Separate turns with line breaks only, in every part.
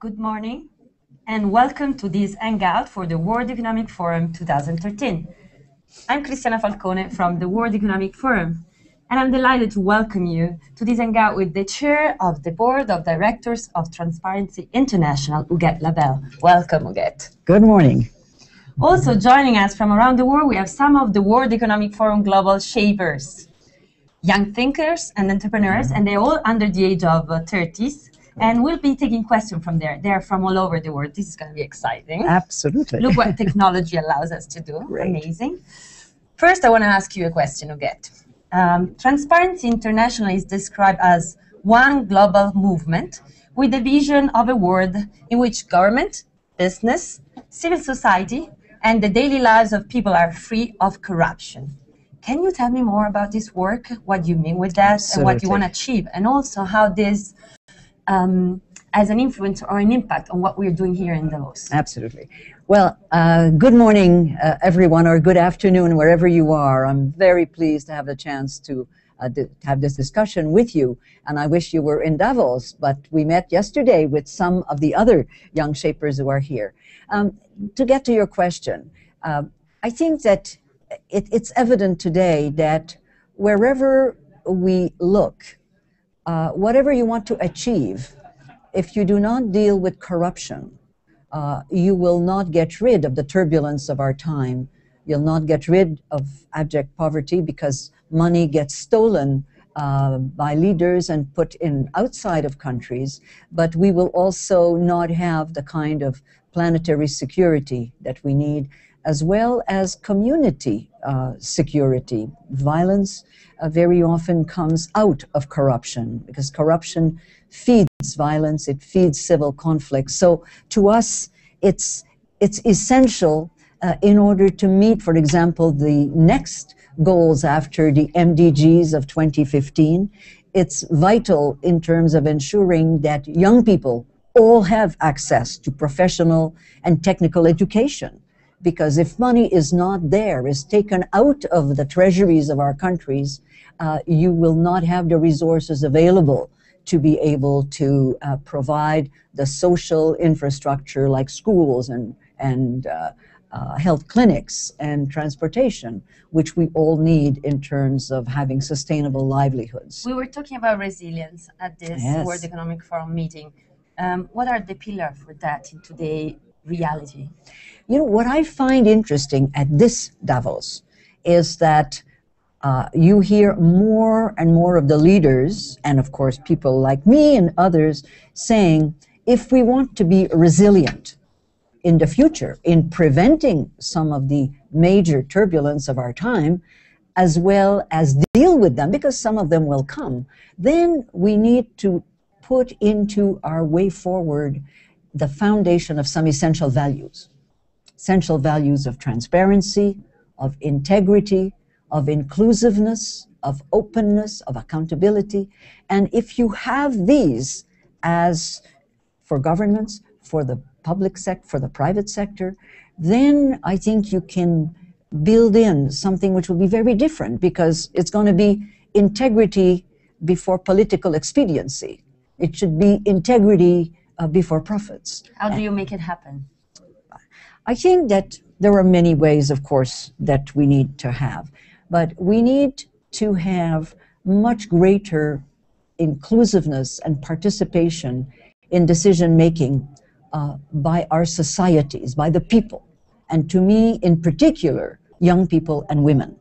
Good morning and welcome to this Hangout for the World Economic Forum 2013. I'm Cristiana Falcone from the World Economic Forum and I'm delighted to welcome you to this Hangout with the Chair of the Board of Directors of Transparency International, Huguette Labelle. Welcome, Huguette.
Good morning.
Also joining us from around the world, we have some of the World Economic Forum global shapers, young thinkers and entrepreneurs, and they're all under the age of uh, 30s. And we'll be taking questions from there. They're from all over the world. This is going to be exciting.
Absolutely.
Look what technology allows us to do.
Great.
Amazing. First, I want to ask you a question, Huguette. Um, Transparency International is described as one global movement with a vision of a world in which government, business, civil society, and the daily lives of people are free of corruption. Can you tell me more about this work, what you mean with that, and what you want to achieve, and also how this um, has an influence or an impact on what we're doing here in Davos?
Absolutely. Well, uh, good morning, uh, everyone, or good afternoon, wherever you are. I'm very pleased to have the chance to uh, have this discussion with you. And I wish you were in Davos, but we met yesterday with some of the other young shapers who are here. Um, to get to your question, uh, I think that it, it's evident today that wherever we look, uh, whatever you want to achieve, if you do not deal with corruption, uh, you will not get rid of the turbulence of our time. You'll not get rid of abject poverty because money gets stolen uh, by leaders and put in outside of countries. But we will also not have the kind of planetary security that we need, as well as community uh, security. Violence uh, very often comes out of corruption because corruption feeds violence, it feeds civil conflict. So to us, it's it's essential uh, in order to meet, for example, the next goals after the MDGs of 2015. It's vital in terms of ensuring that young people all have access to professional and technical education. Because if money is not there, is taken out of the treasuries of our countries, uh, you will not have the resources available to be able to uh, provide the social infrastructure like schools and, and uh, uh, health clinics and transportation, which we all need in terms of having sustainable livelihoods.
We were talking about resilience at this
Yes.
World Economic Forum meeting. Um, what are the pillars for that in today's reality?
You know, what I find interesting at this Davos is that uh, you hear more and more of the leaders, and of course, people like me and others, saying if we want to be resilient in the future in preventing some of the major turbulence of our time, as well as deal with them, because some of them will come, then we need to put into our way forward the foundation of some essential values essential values of transparency, of integrity, of inclusiveness, of openness, of accountability. And if you have these as for governments, for the public sector, for the private sector, then I think you can build in something which will be very different because it's going to be integrity before political expediency. It should be integrity uh, before profits.
How do you make it happen?
I think that there are many ways, of course, that we need to have, but we need to have much greater inclusiveness and participation in decision making uh, by our societies, by the people, and to me, in particular, young people and women.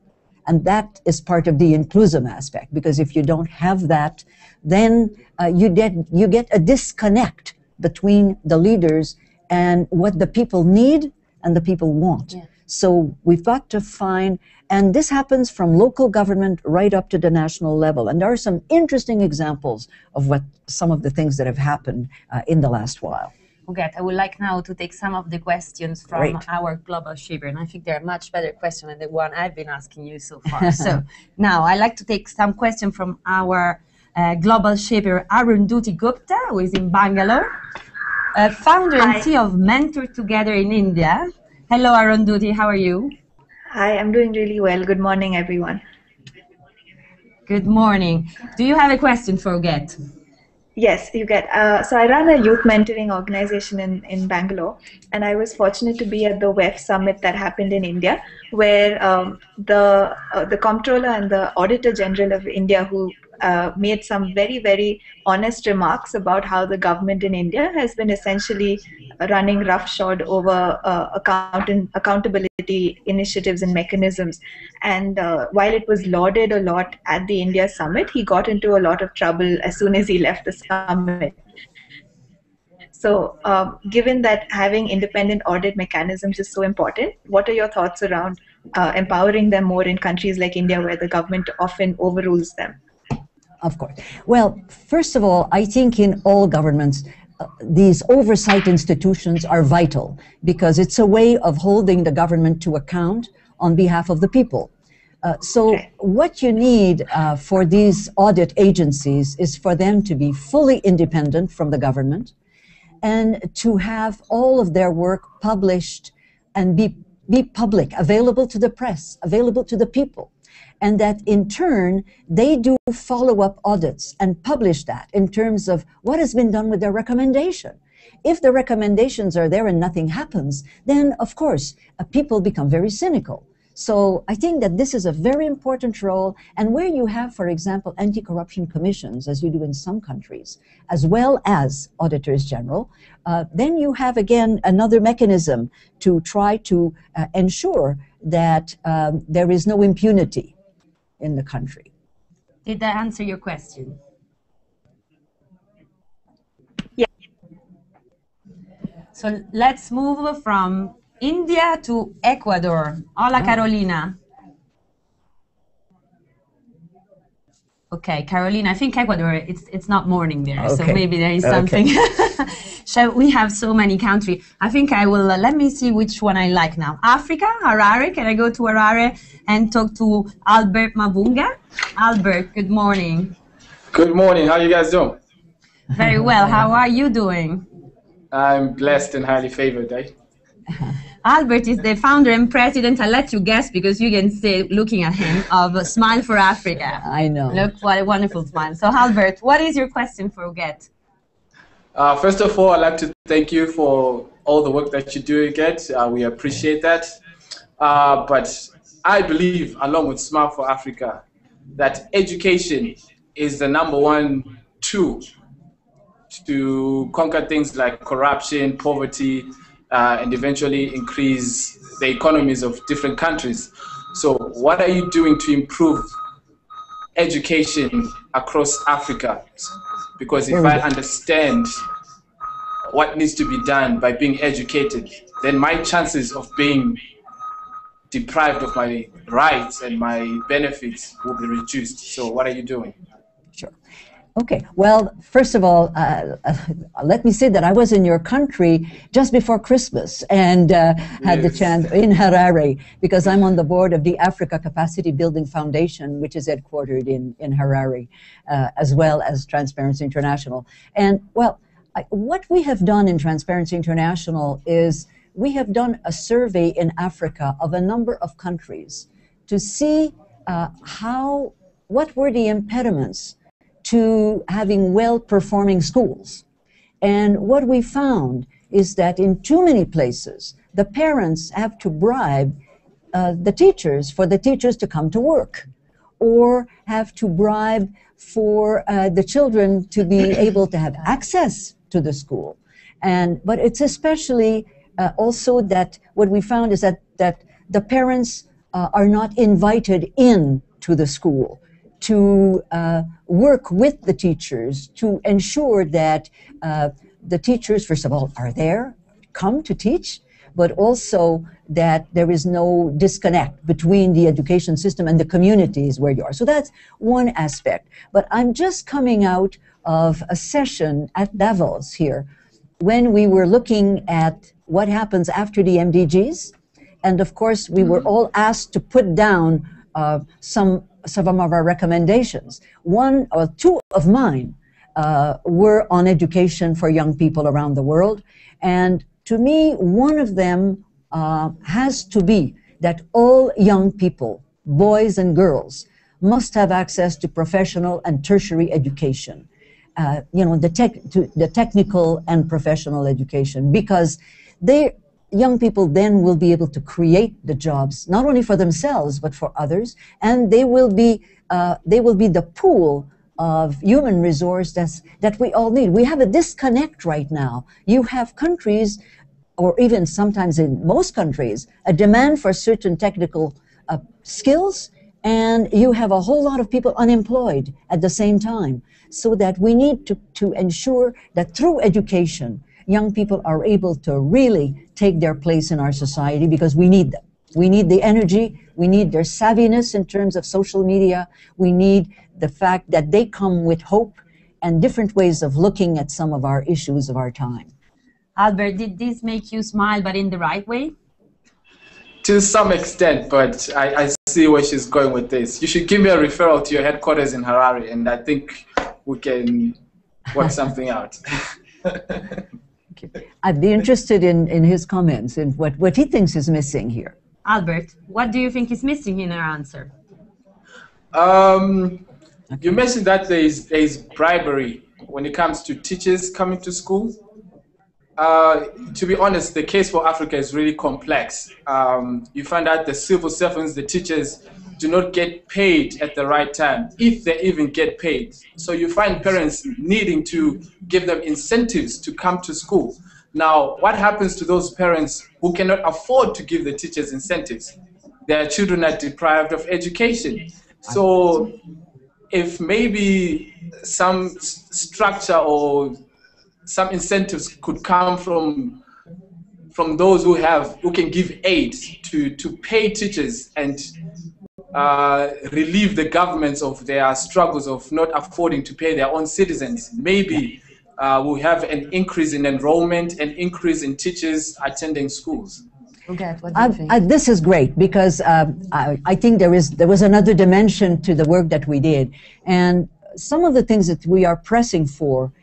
And that is part of the inclusive aspect, because if you don't have that, then uh, you, get, you get a disconnect between the leaders and what the people need and the people want.
Yeah.
So we've got to find, and this happens from local government right up to the national level. And there are some interesting examples of what some of the things that have happened uh, in the last while.
Huguette, I would like now to take some of the questions from
Great.
our global shaper, and I think they're much better questions than the one I've been asking you so far. so now I'd like to take some questions from our uh, global shaper Arundhati Gupta, who is in Bangalore, uh, founder
Hi.
and CEO of Mentor Together in India. Hello, Arundhati, how are you?
Hi, I'm doing really well. Good morning, everyone.
Good morning. Do you have a question for Get?
Yes, Huguette. Uh, so I run a youth mentoring organization in, in Bangalore, and I was fortunate to be at the WEF summit that happened in India, where um, the uh, the comptroller and the auditor general of India, who uh, made some very very honest remarks about how the government in India has been essentially running roughshod over uh, account- accountability initiatives and mechanisms. And uh, while it was lauded a lot at the India summit, he got into a lot of trouble as soon as he left the summit. So, uh, given that having independent audit mechanisms is so important, what are your thoughts around uh, empowering them more in countries like India where the government often overrules them?
Of course. Well, first of all, I think in all governments, these oversight institutions are vital because it's a way of holding the government to account on behalf of the people. Uh, so, what you need uh, for these audit agencies is for them to be fully independent from the government and to have all of their work published and be, be public, available to the press, available to the people and that in turn they do follow up audits and publish that in terms of what has been done with their recommendation. If the recommendations are there and nothing happens, then of course uh, people become very cynical. So I think that this is a very important role, and where you have, for example, anti-corruption commissions, as you do in some countries, as well as auditors general, uh, then you have again another mechanism to try to uh, ensure that um, there is no impunity in the country.
Did that answer your question?
Yeah.
So let's move from India to Ecuador. Hola, ah. Carolina. Okay, Carolina, I think Ecuador, it's, it's not morning there, okay. so maybe there is something. Okay. Shall we have so many countries? I think I will, uh, let me see which one I like now. Africa, Harare, can I go to Harare and talk to Albert Mavunga? Albert, good morning.
Good morning, how are you guys doing?
Very well, how are you doing?
I'm blessed and highly favored, eh?
Albert is the founder and president. I'll let you guess because you can see, looking at him, of Smile for Africa.
I know.
Look, what a wonderful smile. So, Albert, what is your question for Huguette?
Uh, first of all, I'd like to thank you for all the work that you do, Huguette. Uh, we appreciate that. Uh, but I believe, along with Smile for Africa, that education is the number one tool to conquer things like corruption, poverty, uh, and eventually increase the economies of different countries. So, what are you doing to improve education across Africa? Because if I understand what needs to be done by being educated, then my chances of being deprived of my rights and my benefits will be reduced. So, what are you doing?
Okay, well, first of all, uh, uh, let me say that I was in your country just before Christmas and uh, had yes. the chance in Harare because I'm on the board of the Africa Capacity Building Foundation, which is headquartered in, in Harare, uh, as well as Transparency International. And, well, I, what we have done in Transparency International is we have done a survey in Africa of a number of countries to see uh, how, what were the impediments to having well performing schools. And what we found is that in too many places, the parents have to bribe uh, the teachers for the teachers to come to work or have to bribe for uh, the children to be able to have access to the school. And, but it's especially uh, also that what we found is that, that the parents uh, are not invited in to the school to uh, work with the teachers to ensure that uh, the teachers, first of all, are there, come to teach, but also that there is no disconnect between the education system and the communities where you are. So that's one aspect. But I'm just coming out of a session at Davos here when we were looking at what happens after the MDGs. And of course, we were mm-hmm. all asked to put down uh, some some of our recommendations. One or two of mine uh, were on education for young people around the world. And to me, one of them uh, has to be that all young people, boys and girls, must have access to professional and tertiary education. uh, you know, the, tech, the technical and professional education because they, young people then will be able to create the jobs, not only for themselves, but for others, and they will be, uh, they will be the pool of human resource that's, that we all need. We have a disconnect right now. You have countries, or even sometimes in most countries, a demand for certain technical uh, skills, and you have a whole lot of people unemployed at the same time. So that we need to, to ensure that through education, young people are able to really take their place in our society because we need them. We need the energy, we need their savviness in terms of social media, we need the fact that they come with hope and different ways of looking at some of our issues of our time.
Albert, did this make you smile, but in the right way?
To some extent, but I, I see where she's going with this. You should give me a referral to your headquarters in Harare, and I think we can work something out.
I'd be interested in, in his comments and what, what he thinks is missing here.
Albert, what do you think is missing in our answer?
Um, Okay. You mentioned that there is, there is bribery when it comes to teachers coming to school. Uh, to be honest, the case for Africa is really complex. Um, you find out the civil servants, the teachers, do not get paid at the right time, if they even get paid. So you find parents needing to give them incentives to come to school. Now, what happens to those parents who cannot afford to give the teachers incentives? Their children are deprived of education. So if maybe some structure or some incentives could come from from those who have who can give aid to to pay teachers and uh, relieve the governments of their struggles of not affording to pay their own citizens. Maybe uh, we'll have an increase in enrollment, an increase in teachers attending schools.
Okay, what do you think? I, this is great because uh, I, I, think there is there was another dimension to the work that we did, and some of the things that we are pressing for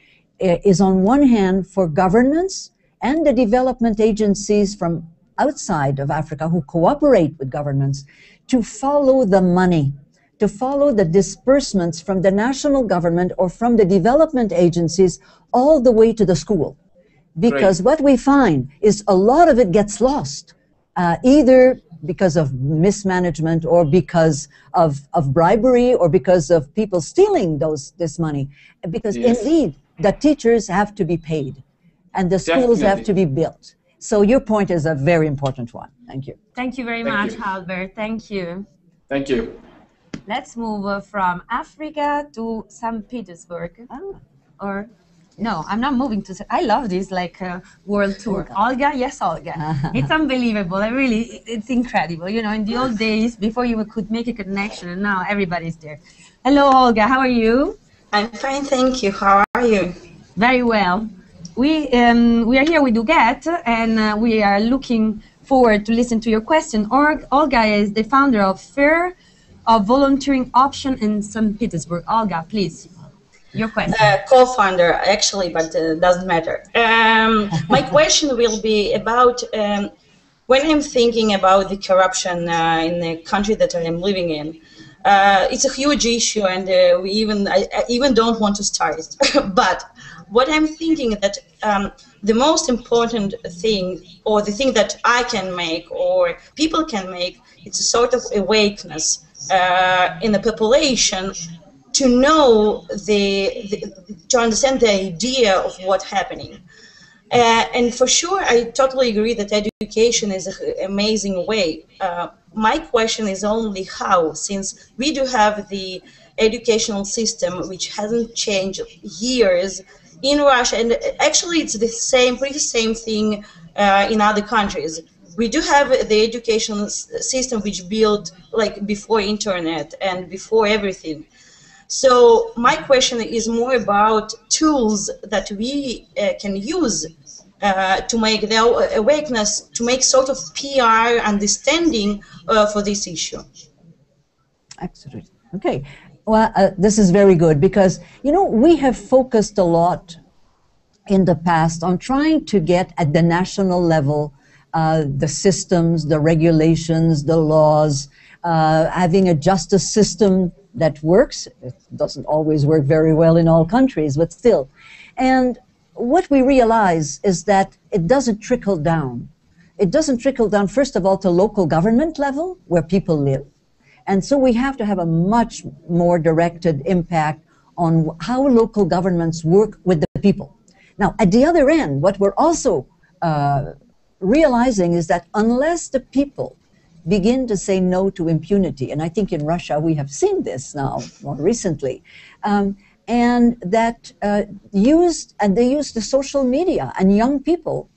eh, is on one hand for governments and the development agencies from outside of Africa who cooperate with governments to follow the money, to follow the disbursements from the national government or from the development agencies all the way to the school because what we find is a lot of it gets lost, uh, either because of mismanagement or because of, of bribery or because of people stealing those this money. Because yes. indeed, the teachers have to be paid and the schools Definitely. have to be built. So your point is a very important one. Thank you.
Thank you very Thank much, you. Albert. Thank you.
Thank you.
Let's move from Africa to St. Petersburg. Oh. Or no, I'm not moving to. I love this like uh, world tour. Olga, yes, Olga. it's unbelievable. I really, it's incredible. You know, in the old days, before you could make a connection, and now everybody's there. Hello, Olga. How are you?
I'm fine, thank you. How are you?
Very well. We um, we are here with Huguette, and uh, we are looking forward to listen to your question. Olga is the founder of Fair of Volunteering Option in St. Petersburg. Olga, please. Your question. Uh,
co-founder, actually, but uh, doesn't matter. Um, my question will be about um, when I'm thinking about the corruption uh, in the country that I am living in. Uh, it's a huge issue, and uh, we even I, I, even don't want to start it. but what I'm thinking that um, the most important thing, or the thing that I can make, or people can make, it's a sort of awakeness uh, in the population to know the, the, to understand the idea of what's happening. Uh, and for sure, I totally agree that education is an amazing way. Uh, my question is only how, since we do have the educational system which hasn't changed years in Russia, and actually it's the same, pretty same thing uh, in other countries. We do have the education system which built like before internet and before everything. So my question is more about tools that we uh, can use uh, to make the awareness, to make sort of PR understanding uh, for this issue.
Excellent. Okay. Well, uh, this is very good because, you know, we have focused a lot in the past on trying to get at the national level uh, the systems, the regulations, the laws, uh, having a justice system that works. It doesn't always work very well in all countries, but still. And what we realize is that it doesn't trickle down. It doesn't trickle down, first of all, to local government level where people live. And so we have to have a much more directed impact on how local governments work with the people. Now, at the other end, what we're also uh, realizing is that unless the people begin to say no to impunity, and I think in Russia we have seen this now more recently, um, and that uh, used and they use the social media, and young people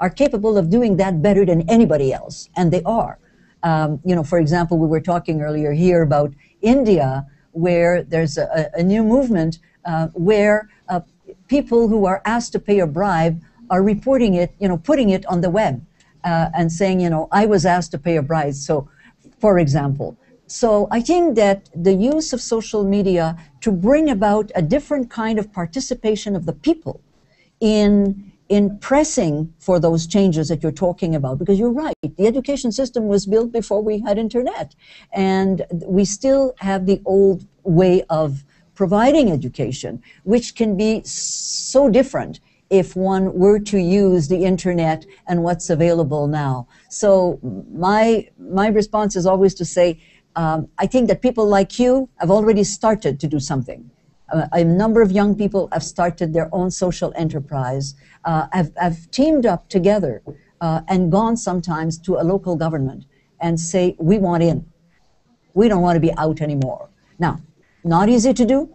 are capable of doing that better than anybody else, and they are. Um, you know, for example, we were talking earlier here about India, where there's a, a new movement uh, where uh, people who are asked to pay a bribe are reporting it, you know, putting it on the web uh, and saying, you know, I was asked to pay a bribe. So, for example, so I think that the use of social media to bring about a different kind of participation of the people in in pressing for those changes that you're talking about because you're right the education system was built before we had internet and we still have the old way of providing education which can be so different if one were to use the internet and what's available now. So my my response is always to say um, i think that people like you have already started to do something a number of young people have started their own social enterprise, uh, have, have, teamed up together uh, and gone sometimes to a local government and say, we want in. We don't want to be out anymore. Now, not easy to do,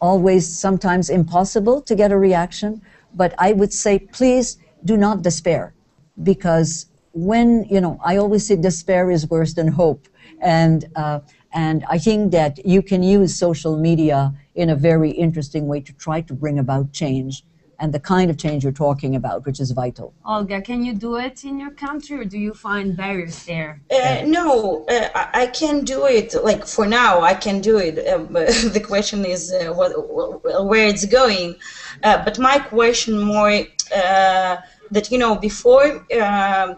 always sometimes impossible to get a reaction, but I would say, please do not despair because when, you know, I always say despair is worse than hope. And, uh, and I think that you can use social media in a very interesting way to try to bring about change and the kind of change you're talking about, which is vital.
Olga, can you do it in your country or do you find barriers there?
Uh, no, uh, I can do it. Like for now, I can do it. Um, the question is uh, what, where it's going. Uh, but my question more uh, that, you know, before, um,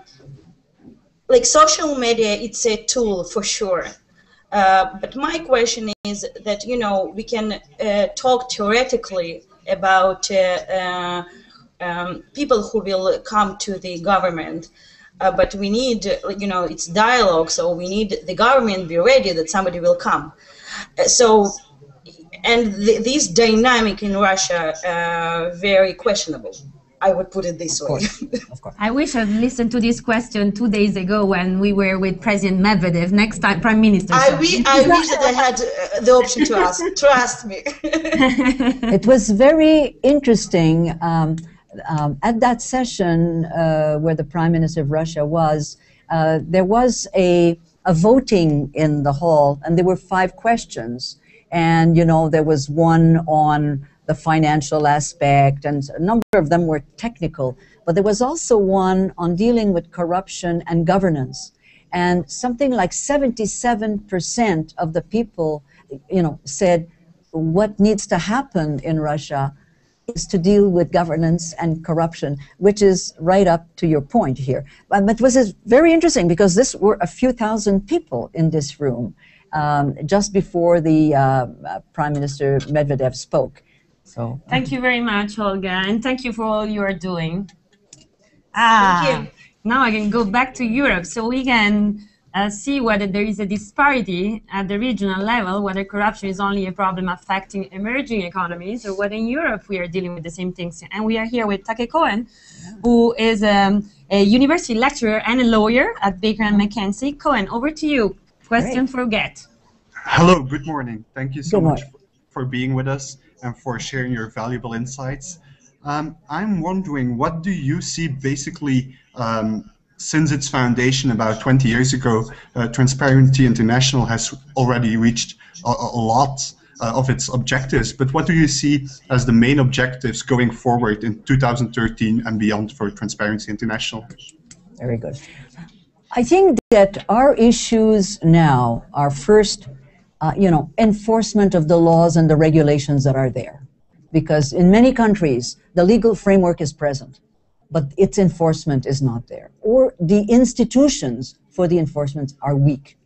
like social media, it's a tool for sure. Uh, but my question is that you know we can uh, talk theoretically about uh, uh, um, people who will come to the government, uh, but we need you know it's dialogue, so we need the government be ready that somebody will come. so, and th this dynamic in Russia very questionable. I would put it this
of
way.
of course.
I wish I'd listened to this question two days ago when we were with President Medvedev. Next time, Prime Minister.
I, we, I wish that I had uh, the option to ask. Trust me.
it was very interesting. Um, um, at that session uh, where the Prime Minister of Russia was, uh, there was a, a voting in the hall, and there were five questions. And, you know, there was one on the financial aspect, and a number of them were technical. But there was also one on dealing with corruption and governance. And something like 77% of the people, you know, said what needs to happen in Russia is to deal with governance and corruption, which is right up to your point here. But, this is very interesting because this were a few thousand people in this room um, just before the uh Prime Minister Medvedev spoke.
So thank you very much, Olga, and thank you for all you are doing.
Ah, thank you.
Now I can go back to Europe, so we can uh, see whether there is a disparity at the regional level, whether corruption is only a problem affecting emerging economies, or whether in Europe we are dealing with the same things. And we are here with Take Cohen, who is um, a university lecturer and a lawyer at Baker and McKenzie. Cohen, over to you. Question Great. for Get.
Hello, good morning. Thank you so much for being with us and for sharing your valuable insights. Um, I'm wondering, what do you see basically um, since its foundation about 20 years ago? Uh, Transparency International has already reached a, a lot uh, of its objectives, but what do you see as the main objectives going forward in 2013 and beyond for Transparency International?
Very good. I think that our issues now are first uh, you know, enforcement of the laws and the regulations that are there. Because in many countries, the legal framework is present, but its enforcement is not there. Or the institutions for the enforcement are weak.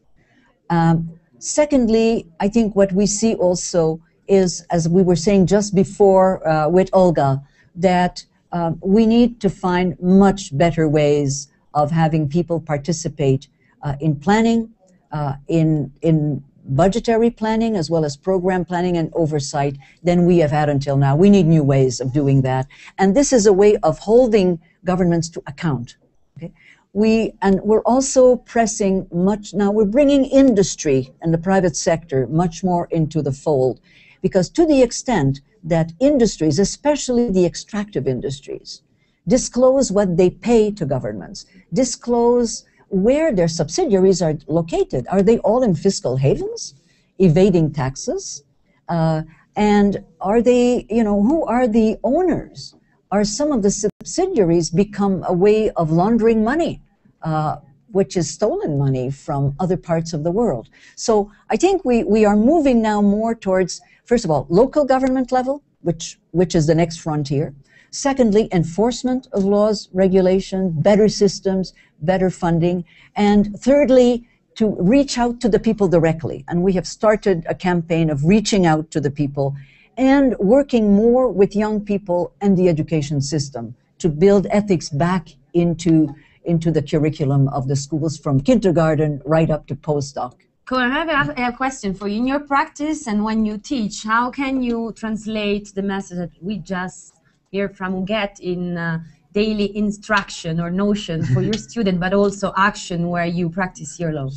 Um, secondly, I think what we see also is, as we were saying just before uh, with Olga, that uh, we need to find much better ways of having people participate uh, in planning, uh, in in budgetary planning as well as program planning and oversight than we have had until now. We need new ways of doing that. And this is a way of holding governments to account. Okay? We, and we're also pressing much, now we're bringing industry and the private sector much more into the fold because to the extent that industries, especially the extractive industries, disclose what they pay to governments, disclose where their subsidiaries are located. Are they all in fiscal havens, evading taxes? Uh, and are they, you know, who are the owners? Are some of the subsidiaries become a way of laundering money, uh, which is stolen money from other parts of the world? So I think we, we are moving now more towards, first of all, local government level, which, which is the next frontier. Secondly, enforcement of laws, regulation, better systems, better funding. And thirdly, to reach out to the people directly. And we have started a campaign of reaching out to the people and working more with young people and the education system to build ethics back into, into the curriculum of the schools from kindergarten right up to postdoc.
Cool. I have a, a question for you. In your practice and when you teach, how can you translate the message that we just hear from Huguette in uh, daily instruction or notion for your student, but also action where you practice your law?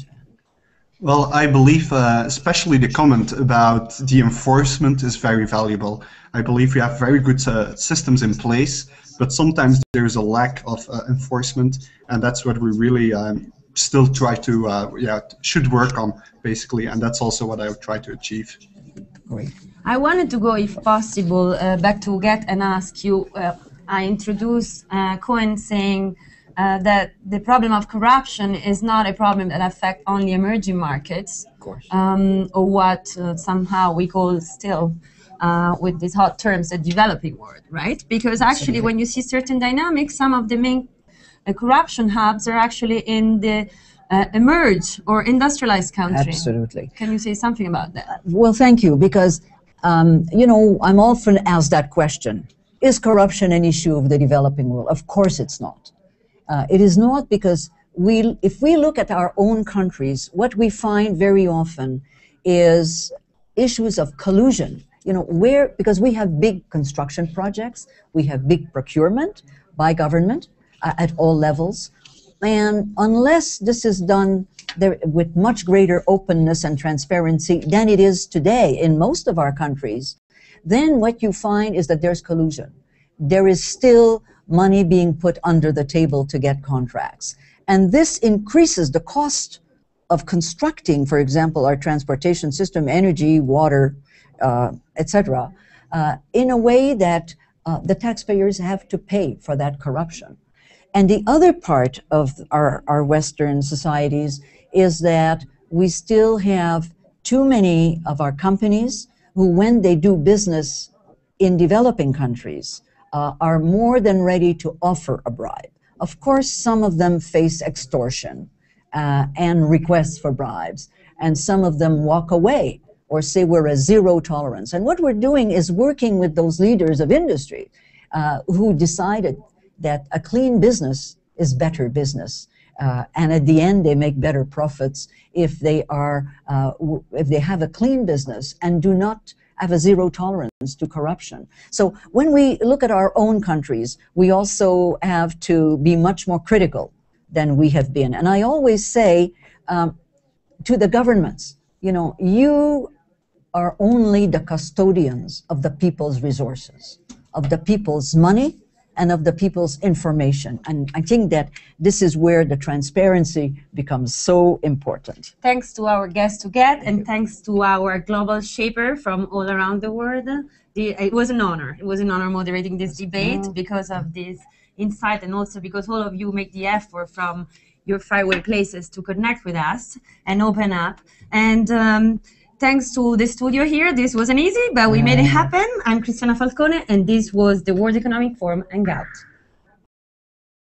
Well, I believe uh, especially the comment about the enforcement is very valuable. I believe we have very good uh, systems in place, but sometimes there is a lack of uh, enforcement, and that's what we really um, still try to, uh, yeah, should work on, basically, and that's also what I try to achieve.
Great.
I wanted to go, if possible, uh, back to Get and ask you uh, I introduced uh, Cohen saying uh, that the problem of corruption is not a problem that affects only emerging markets, um, or what uh, somehow we call still, uh, with these hot terms, the developing world, right? Because actually, when you see certain dynamics, some of the main corruption hubs are actually in the uh, emerge or industrialized countries.
Absolutely.
Can you say something about that?
Well, thank you, because, um, you know, I'm often asked that question. Is corruption an issue of the developing world? Of course it's not. Uh, it is not because we, if we look at our own countries, what we find very often is issues of collusion. You know, where, because we have big construction projects, we have big procurement by government uh, at all levels. And unless this is done there with much greater openness and transparency than it is today in most of our countries, then what you find is that there's collusion. There is still money being put under the table to get contracts. And this increases the cost of constructing, for example, our transportation system, energy, water, uh, etc., uh, in a way that uh, the taxpayers have to pay for that corruption. And the other part of our, our Western societies is that we still have too many of our companies who, when they do business in developing countries, uh, are more than ready to offer a bribe. Of course, some of them face extortion uh, and requests for bribes, and some of them walk away or say we're a zero tolerance. And what we're doing is working with those leaders of industry uh, who decided that a clean business is better business. Uh, and at the end, they make better profits if they are uh, if they have a clean business and do not have a zero tolerance to corruption. So when we look at our own countries, we also have to be much more critical than we have been. And I always say um, to the governments, you know, you are only the custodians of the people's resources, of the people's money, and of the people's information. And I think that this is where the transparency becomes so important.
Thanks to our guest Huguette, and thanks to our global shaper from all around the world. The, it was an honor. It was an honor moderating this debate because of this insight and also because all of you make the effort from your faraway places to connect with us and open up. And um, thanks to the studio here. This wasn't easy, but we made it happen. I'm Cristiana Falcone, and this was the World Economic Forum Hangout.